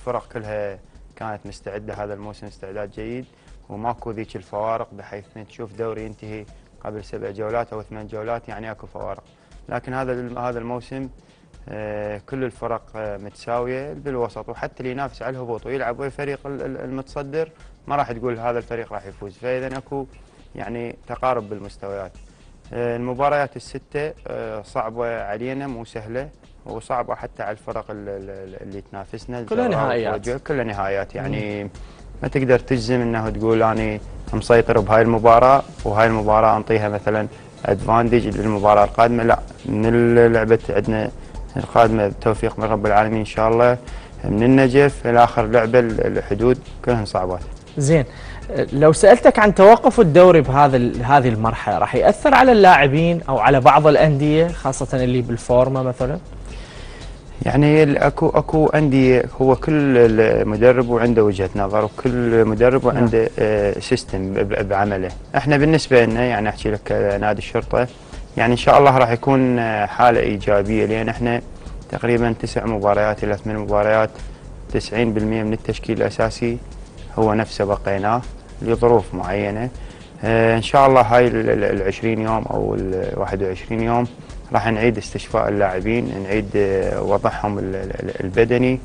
الفرق كلها كانت مستعدة هذا الموسم استعداد جيد وماكو ذيك الفوارق بحيث تشوف دوري ينتهي قبل سبع جولات أو ثمان جولات يعني أكو فوارق. لكن هذا هذا الموسم آه، كل الفرق آه، متساوية بالوسط وحتى اللي ينافس على الهبوط ويلعب ويا فريق ال- ال- المتصدر ما راح تقول هذا الفريق راح يفوز. فإذا أكو يعني تقارب بالمستويات. آه، المباريات الستة صعبة علينا مو سهلة. وصعبه حتى على الفرق ال- ال- اللي تنافسنا كلها نهائيات. كلها نهائيات. يعني ما تقدر تجزم إنه تقول أني مسيطر بهاي المباراة وهاي المباراة أنطيها مثلا ادفانتج للمباراة القادمة. لا من اللعبة عندنا القادمة بتوفيق من رب العالمين إن شاء الله. من النجف إلى آخر لعبة الحدود كلهن صعبات. زين. لو سألتك عن توقف الدوري بهذا هذه المرحلة راح يأثر على اللاعبين أو على بعض الأندية خاصة اللي بالفورمة مثلا؟ يعني اكو أكو انديه هو كل مدرب وعنده وجهة نظر وكل مدرب وعنده آه، سيستم ب- بعمله، إحنا بالنسبة لنا يعني أحكي لك آه، نادي الشرطة يعني إن شاء الله راح يكون آه، حالة إيجابية لأن إحنا تقريبا تسع مباريات إلى ثمان مباريات 90% من التشكيل الأساسي هو نفسه بقيناه لظروف معينة. آه، إن شاء الله هاي ال 20 يوم أو ال 21 يوم راح نعيد استشفاء اللاعبين نعيد آه، وضعهم ال- ال- البدني.